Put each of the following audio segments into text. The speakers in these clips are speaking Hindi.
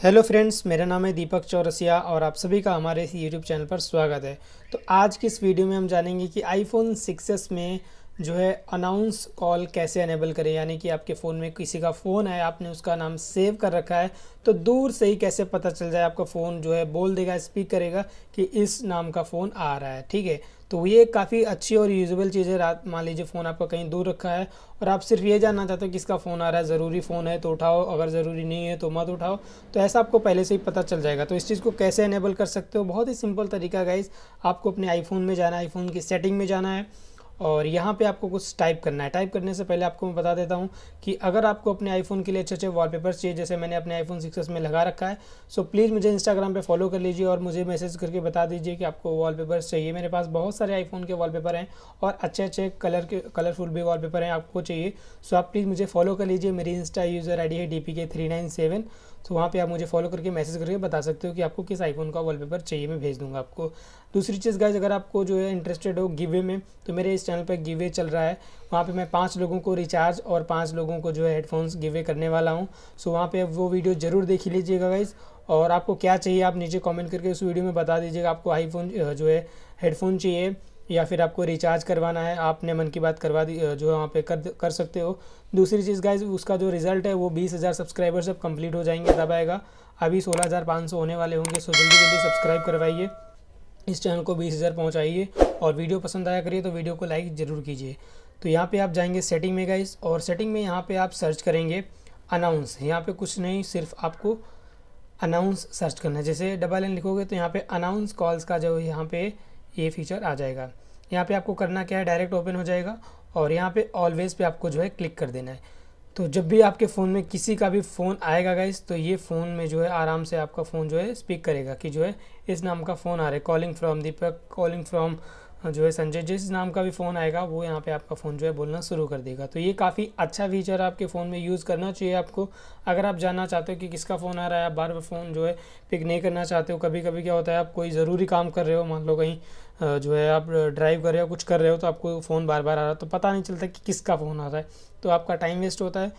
हेलो फ्रेंड्स, मेरा नाम है दीपक चौरसिया और आप सभी का हमारे इस यूट्यूब चैनल पर स्वागत है। तो आज की इस वीडियो में हम जानेंगे कि आईफोन सिक्सेस में जो है अनाउंस कॉल कैसे अनेबल करें? यानी कि आपके फ़ोन में किसी का फ़ोन है, आपने उसका नाम सेव कर रखा है तो दूर से ही कैसे पता चल जाए आपका फ़ोन जो है बोल देगा स्पीक करेगा कि इस नाम का फ़ोन आ रहा है, ठीक है? तो ये काफ़ी अच्छी और यूजबल चीज़ है। रात, मान लीजिए फ़ोन आपका कहीं दूर रखा है और आप सिर्फ़ ये जानना चाहते हो किसका फ़ोन आ रहा है, ज़रूरी फ़ोन है तो उठाओ, अगर ज़रूरी नहीं है तो मत उठाओ तो ऐसा आपको पहले से ही पता चल जाएगा। तो इस चीज़ को कैसे अनेबल कर सकते हो? बहुत ही सिंपल तरीका गाइज़ आपको अपने आईफोन में जाना है आईफोन की सेटिंग में जाना है। और यहाँ पे आपको कुछ टाइप करना है। टाइप करने से पहले आपको मैं बता देता हूँ कि अगर आपको अपने आईफोन के लिए अच्छे अच्छे वॉलपेपर्स चाहिए, जैसे मैंने अपने आईफोन सिक्स में लगा रखा है सो प्लीज़ मुझे इंस्टाग्राम पे फॉलो कर लीजिए और मुझे मैसेज करके बता दीजिए कि आपको वॉलपेपर्स चाहिए। मेरे पास बहुत सारे आईफोन के वॉलपेपर हैं और अच्छे अच्छे कलर के कलरफुल भी वॉलपेपर हैं आपको चाहिए। सो आप प्लीज़ मुझे फॉलो कर लीजिए। मेरी इंस्टा यूज़र आईडी है D P K three nine seven तो वहाँ पे आप मुझे फॉलो करके मैसेज करके बता सकते हो कि आपको किस आईफोन का वॉलपेपर चाहिए, मैं भेज दूँगा आपको। दूसरी चीज़ गाइज़ अगर आपको जो है इंटरेस्टेड हो गिवे में तो मेरे इस चैनल पर गिवे चल रहा है। वहाँ पे मैं पाँच लोगों को रिचार्ज और पाँच लोगों को जो है हेडफोन्स गिवे करने वाला हूँ। सो वहाँ पे वो वीडियो ज़रूर देख लीजिएगा गाइज़ और आपको क्या चाहिए, आप नीचे कमेंट करके उस वीडियो में बता दीजिएगा, आपको आईफोन जो है हेडफोन चाहिए। या फिर आपको रिचार्ज करवाना है, आपने मन की बात करवा दी जो है वहाँ पे कर कर सकते हो। दूसरी चीज़ गाइज़ उसका जो रिज़ल्ट है वो बीस हज़ार सब्सक्राइबर सब कंप्लीट हो जाएँगे, तब आएगा। अभी सोलह हज़ार पाँच सौ होने वाले होंगे सो जल्दी जल्दी सब्सक्राइब करवाइए। इस चैनल को बीस हज़ार पहुँचाइए और वीडियो पसंद आया करिए तो वीडियो को लाइक ज़रूर कीजिए। तो यहाँ पर आप जाएँगे सेटिंग में गाइज़ और सेटिंग में यहाँ पर आप सर्च करेंगे अनाउंस यहाँ पर कुछ नहीं, सिर्फ़ आपको अनाउंस सर्च करना है। जैसे डबल एन लिखोगे तो यहाँ पे अनाउंस कॉल्स का जो यहाँ पे ये फीचर आ जाएगा। यहाँ पे आपको करना क्या है डायरेक्ट ओपन हो जाएगा और यहाँ पे ऑलवेज पे आपको जो है क्लिक कर देना है। तो जब भी आपके फ़ोन में किसी का भी फ़ोन आएगा गाइस तो ये फ़ोन में जो है आराम से आपका फ़ोन जो है स्पीक करेगा कि जो है इस नाम का फ़ोन आ रहा है। Calling from Deepak calling from जो है संजय, जिस नाम का भी फ़ोन आएगा, वो यहाँ पे आपका फ़ोन जो है बोलना शुरू कर देगा। तो ये काफ़ी अच्छा फीचर आपके फ़ोन में यूज़ करना चाहिए आपको। अगर आप जानना चाहते हो कि किसका फ़ोन आ रहा है, आप बार बार फ़ोन जो है पिक नहीं करना चाहते हो। कभी कभी क्या होता है, आप कोई ज़रूरी काम कर रहे हो, मान लो कहीं जो है आप ड्राइव कर रहे हो, कुछ कर रहे हो तो आपको फ़ोन बार बार आ रहा है तो पता नहीं चलता कि किसका फ़ोन आ रहा है। तो आपका टाइम वेस्ट होता है।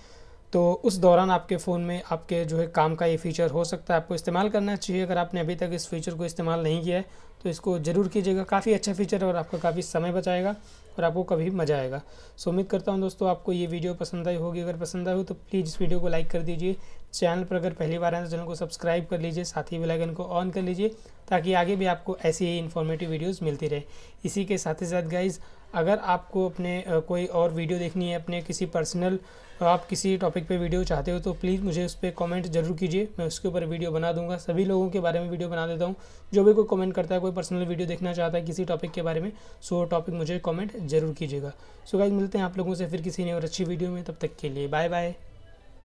तो उस दौरान आपके फ़ोन में आपके जो है काम का ये फ़ीचर हो सकता है। आपको इस्तेमाल करना चाहिए। अगर आपने अभी तक इस फीचर को इस्तेमाल नहीं किया है तो इसको ज़रूर कीजिएगा। काफ़ी अच्छा फीचर है और आपका काफ़ी समय बचाएगा और आपको कभी मज़ा आएगा। सो, उम्मीद करता हूँ दोस्तों, आपको ये वीडियो पसंद आई होगी। अगर पसंद आई हो तो प्लीज़ इस वीडियो को लाइक कर दीजिए। चैनल पर अगर पहली बार आए तो चैनल को सब्सक्राइब कर लीजिए। साथ ही बेलाइकन को ऑन कर लीजिए। ताकि आगे भी आपको ऐसी ही इन्फॉर्मेटिव वीडियोज़ मिलती रहे। इसी के साथ ही साथ गाइज़ अगर आपको अपने कोई और वीडियो देखनी है, अपने किसी पर्सनल आप किसी टॉपिक पे वीडियो चाहते हो तो प्लीज़ मुझे उस पर कॉमेंट ज़रूर कीजिए। मैं उसके ऊपर वीडियो बना दूँगा। सभी लोगों के बारे में वीडियो बना देता हूँ। जो भी कोई कमेंट करता है, कोई पर्सनल वीडियो देखना चाहता है किसी टॉपिक के बारे में सो वो टॉपिक मुझे कॉमेंट ज़रूर कीजिएगा। सो गाइज़ मिलते हैं आप लोगों से फिर किसी ने और अच्छी वीडियो में। तब तक के लिए बाय बाय